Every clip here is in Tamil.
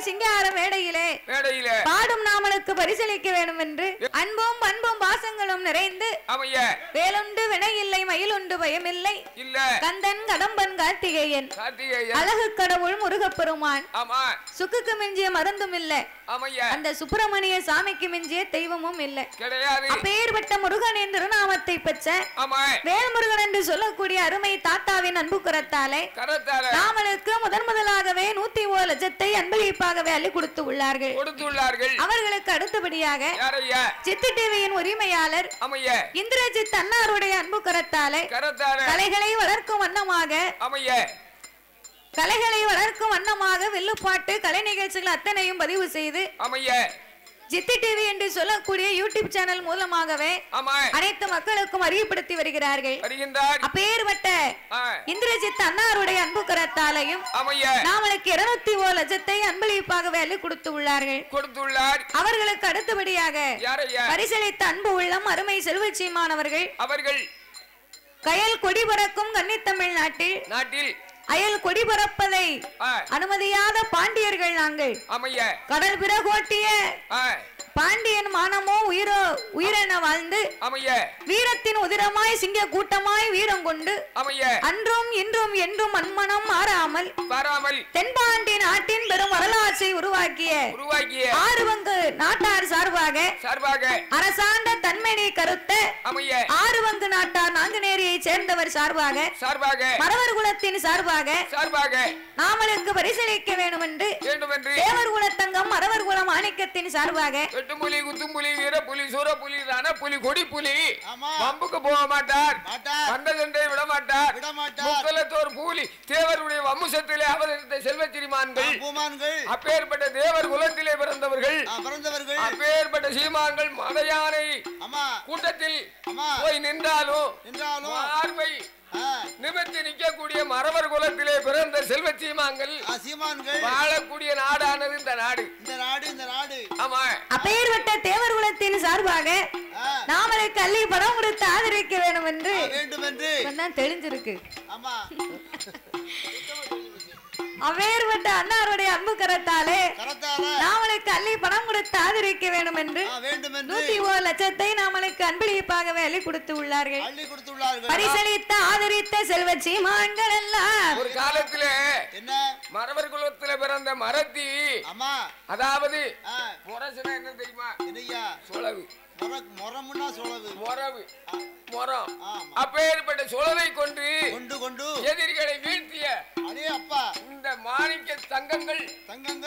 சிங்கார மேடையிலே மேடையில. பாடும் நாமளுக்கு பரிசளிக்க வேண்டும் என்று அன்பும் பண்பும் பாசங்களும் நிறைந்து வேலுண்டு வினையில்லை மயிலுண்டு பயமில்லை. இல்ல. கந்தன் கடம்பன் கார்த்திகேயன். அழகு கடவுள் முருகப்பெருமான் ஆமா. சுக்குக்கு மிஞ்சிய மருந்தும் இல்ல. அந்த சுப்பிரமணிய சாமிக்கு மிஞ்சிய தெய்வமும் இல்ல. கிடையாது. அப்பேற்பட்ட முருகனின் திருநாமத்தை பெற்ற ஆமா. வேல்முருகன் என்று சொல்லக்கூடிய அருமை தாத்தாவின் அன்பு கரத்தாலே ராமனுக்கு முதன் முதலாகவே நூத்தி ஓ லட்சத்தை அன்பளிப்பாகவே அள்ளி கொடுத்து உள்ளார்கள். அவர்களுக்கு அடுத்தபடியாக சித்து டிவியின் உரிமையாளர் அமைய. இந்திரஜித் அன்னாருடைய அன்பு கரத்தாலே கரத்தால. கலைகளை வளர்க்கும் வண்ணமாக அமைய. கலைகளை வளர்க்கும் வண்ணமாக வில்லுப்பாட்டு கலை நிகழ்ச்சிகள் அத்தனையும் பதிவு செய்து அமைய. ஜித்தி டிவி என்று சொல்லக்கூடிய யூடியூப் சேனல் மூலமாகவே அனைத்து மக்களுக்கும் அறிவுப்படுத்தி வருகிறார்கள். அப்பேற்பட்ட இந்திரஜித் அன்னாருடைய அன்பு கரத்தாலையும் நாமளுக்கு இருநூத்தி ஓ லட்சத்தை அன்பளிப்பாகவே அள்ளி கொடுத்து உள்ளார்கள். அவர்களுக்கு அடுத்தபடியாக பரிசளித்த அன்பு உள்ளம் அருமை செல்வச்சீமானவர்கள் அவர்கள் கயல் கொடி பறக்கும் கன்னித்தமிழ் நாட்டில் நாட்டில் அயல் கொடி பறப்பதை ஆ, அனுமதியாத பாண்டியர்கள் நாங்கள். கடல் பிறகோட்டிய பாண்டியன் மானமோ உயிரோ உயிரென வாழ்ந்து வீரத்தின் உதிரமாய் சிங்க கூட்டமாய் வீரம் கொண்டு அன்றும் இன்றும் என்றும் மண்மனம் மாறாமல் வராமல் தென்பாண்டி நாட்டின் பெரும் வரலாற்றை உருவாக்கிய உருவாக்கிய ஆறு பங்கு நாட்டார் சார்பாக சார்பாக அரசாண்ட தன்மையை கருத்த அமைய. ஆறு பங்கு நாட்டார் நாங்குநேரியை சேர்ந்தவர் சார்பாக சார்பாக மறவர் குலத்தின் சார்பாக சார்பாக நாமளுக்கு பரிசளிக்க வேண்டும் என்று வேண்டும் என்று தேவர் குலத்தங்கம் மறவர் குலம் மாணிக்கத்தின் சார்பாக வெட்டுப்புலி குத்தும்புலி வீரப்புலி சூரப்புலி ரணப்புலி கொடி புலி ஆமா. வம்புக்கு போக மாட்டார். சண்டை விட மாட்டார். விட மாட்டார். முக்கலத்தோர் பூலி தேவருடைய வம்சத்திலே அவதரித்த செல்வச்சிரிமான்கள் பூமான்கள் அப்பேற்பட்ட தேவர் குலத்திலே பிறந்தவர்கள். அப்பேற்பட்ட சீமான்கள் மதையானை கூட்டத்தில் போய் நின்றாலும் பார்வை ஆ, நிமிர்த்தி நிற்கக்கூடிய மறவர் குலத்திலே பிறந்த செல்வ சீமான்கள் வாழக்கூடிய நாடானது இந்த நாடு. இந்த நாடு இந்த நாடு. ஆமா. அப்பேற்பட்ட தேவர் குலத்தின் சார்பாக ஆ, நாமளுக்கு அள்ளி பணம் கொடுத்து ஆதரிக்க வேண்டும் என்று வேண்டும் என்று இப்பதான் தெளிஞ்சிருக்கு. ஆமா. அப்பேற்பட்ட அன்னாருடைய அன்பு கரத்தாலே கரத்தால. நாமளுக்கு அள்ளி பணம் கொடுத்து ஆதரிக்க வேண்டும் என்று ஆ, வேண்டும் என்று நூத்தி ஓர் லட்சத்தை நாமளுக்கு அன்பளிப்பாகவே அள்ளி கொடுத்து உள்ளார்கள். பரிசளித்த ஆதரித்த செல்வ சீமான்கள் எல்லாம் ஒரு காலத்திலே என்ன? மறவர் குலத்திலே பிறந்த மரத்தி ஆமா அதாவது முரசுனா என்ன தெரியுமா? சுழவு. அப்பேற்பட்ட சுழவை கொண்டு கொண்டு கொண்டு. எதிரிகளை வீழ்த்திய அடே அப்பா. இந்த மாணிக்க தங்கங்கள்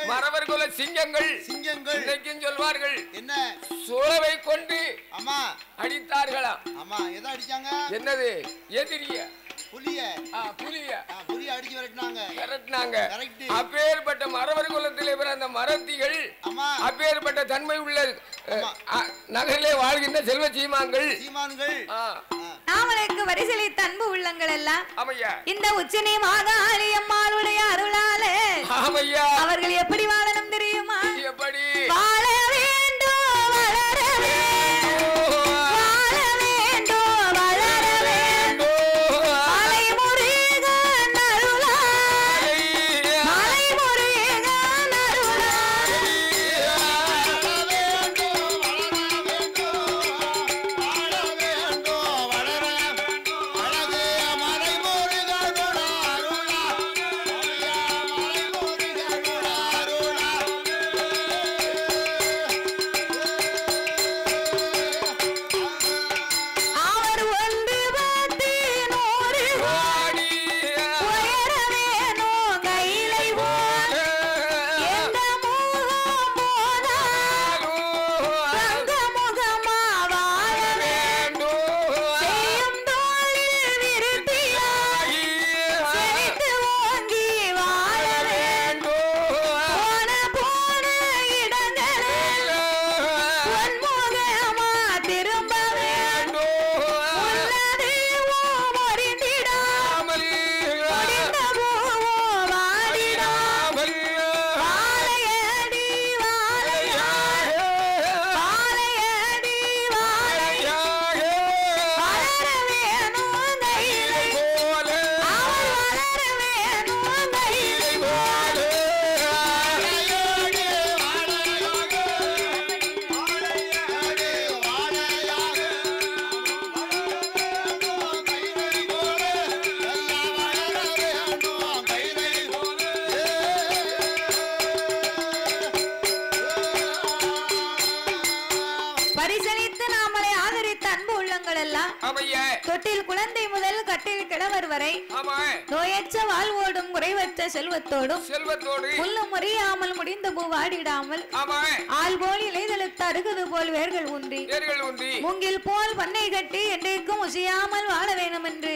மறவர் குல சிங்கங்கள் சிங்கங்கள். இன்னைக்கும் சொல்வார்கள். என்ன? சுழவை கொண்டு ஆமா. அடித்தார்களாம் ஆமா. எதை அடிச்சாங்க? என்னது? எதிரிய. புலிய. ஆ, புலிய. ஆ, புலிய அடிச்சு விரட்டினாங்க. விரட்டினாங்க. Correct. அப்பேற்பட்ட மறவர் குலத்திலே பிறந்த மரத்திகள் ஆமா. அப்பேற்பட்ட தன்மை உள்ள நகரிலே வாழ்கின்ற செல்வ சீமான்கள். சீமான்கள். நாமளுக்கு வரிசலித்த அன்பு உள்ளங்கள் எல்லாம். இந்த உச்சினி மாகாளி அம்மாளுடைய அருளாலே ஆமையா அவர்கள் எப்படி வாழணும்? காட்டில் குழந்தை முதல் கட்டில் கிழவர் வரை ஆமா. நோயற்ற வாழ்வோடும் குறைவற்ற செல்வத்தோடும் செல்வத்தோடு. புல்லும் முறியாமல் முடிந்த பூ வாடிடாமல் ஆமா. ஆள் போல் இலைதழுத்து அருகுது போல் வேர்கள் உண்டு மூங்கில் போல் பண்ணை கட்டி என்றைக்கும் உசியாமல் வாழ வேணும் என்று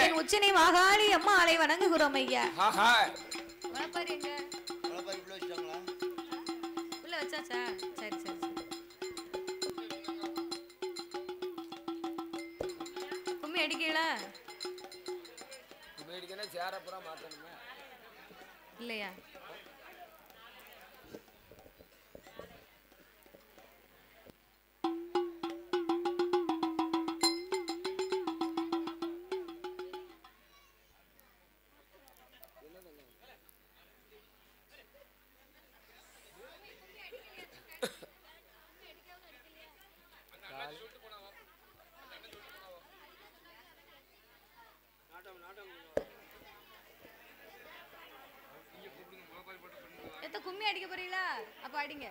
என் உச்சினை மாகாளி அம்மாளை வணங்குகிறோம் ஐயா. உள்ள வச்சாச்சா? சரி. அடிக்கீங்களா மேடிக்கனா சேரப்புறா மாத்தணுமே. இல்லையா? கும்மி அடிக்க போறீங்களா? அப்ப அடிங்க.